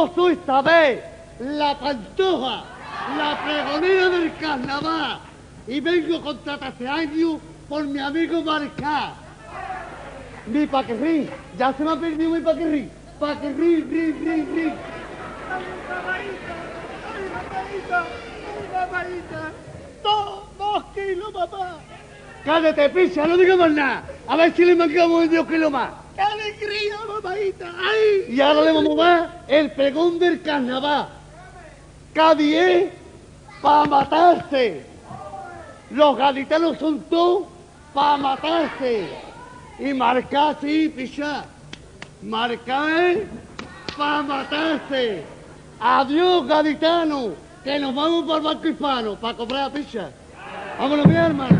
Yo soy Sabé, la pantoja, la pregonera del carnaval. Y vengo contratar este año por mi amigo Marcá. Mi paquerrí, ya se me ha perdido mi paquerrí. Paquerrí, ri, ri, ri. Dos, kilos, papá. Cállate, picha, no digas más nada. A ver si le mandamos dos kilos más. ¡Qué alegría! ¡Ay! Y ahora le vamos a dar el pregón del carnaval. Cádiz para matarse. Los gaditanos son todos para matarse. Y marcar, sí, picha. Marcar para matarse. Adiós, gaditano, que nos vamos para el Banco Hispano para comprar la picha. Vámonos bien, hermano.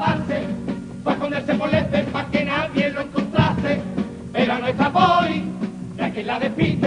escaparse, fue esconderse por para que nadie lo encontrase. Pero a nuestra poli, la que la despide.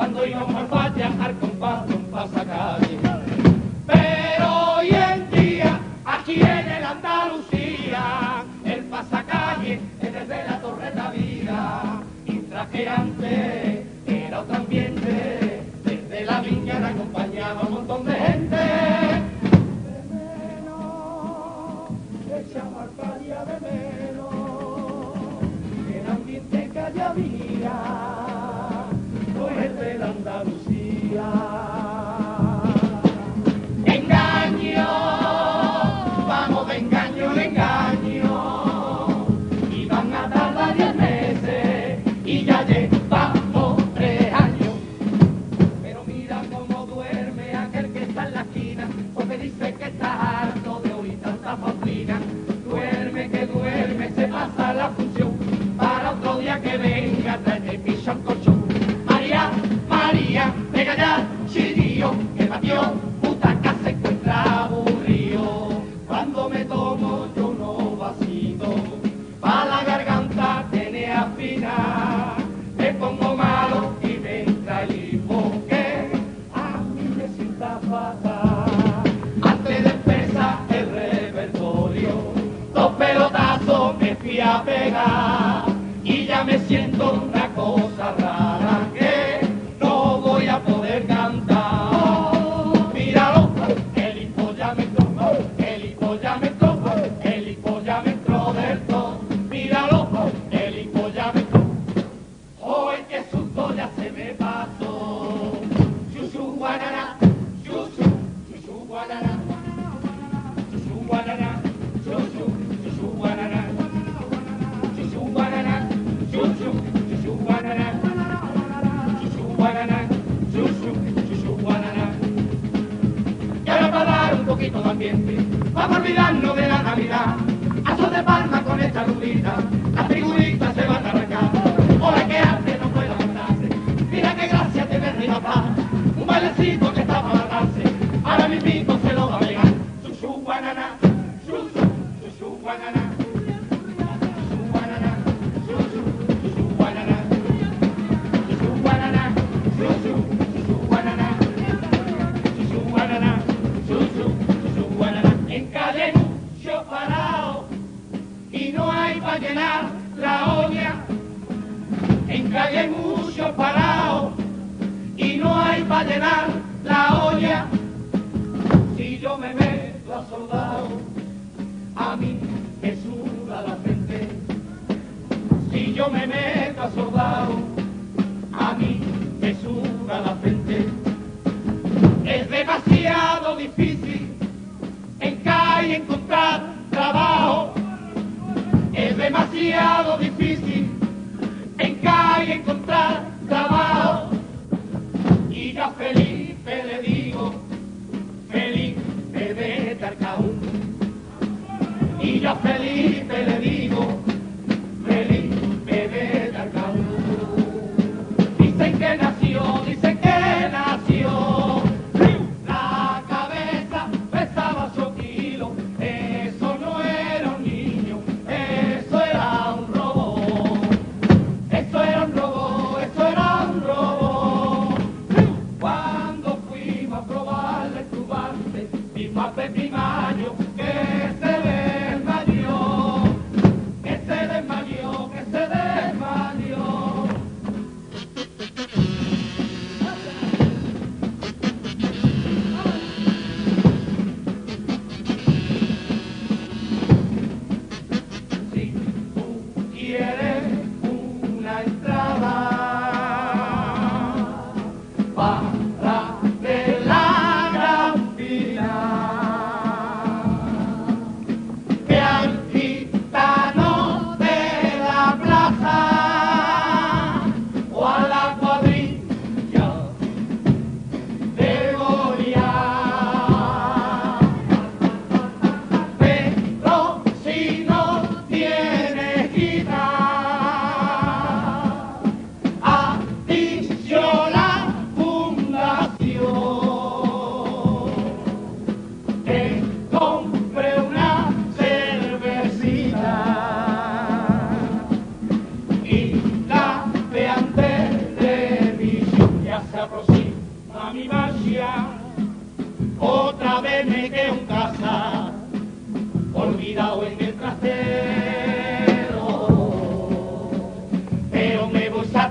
cuando íbamos a viajar, compás, compás, sacar. poquito de ambiente. Vamos a olvidarnos de la Navidad. Aso de palma con esta rubita, las figuritas se van a arrancar. Hola que hace, no puedo aguantarse. Mira qué gracia tiene Rima Paz. Un bailecito que está para matarse. Ahora mismo para llenar la olla. En calle hay muchos parados y no hay para llenar la olla. Si yo me meto a soldado, a mí me suda la frente. Si yo me meto a soldado, a mí me suda la frente. Es demasiado difícil en calle encontrar demasiado difícil en calle encontrar trabajo. Y ya Felipe le digo, Felipe vete al caún. Y ya Felipe le digo.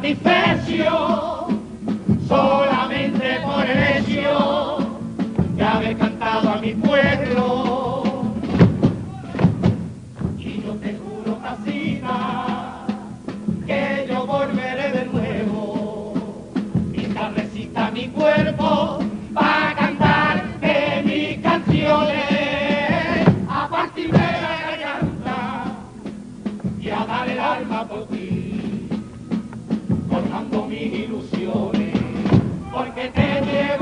happy family. forjando mis ilusiones, porque te llevo.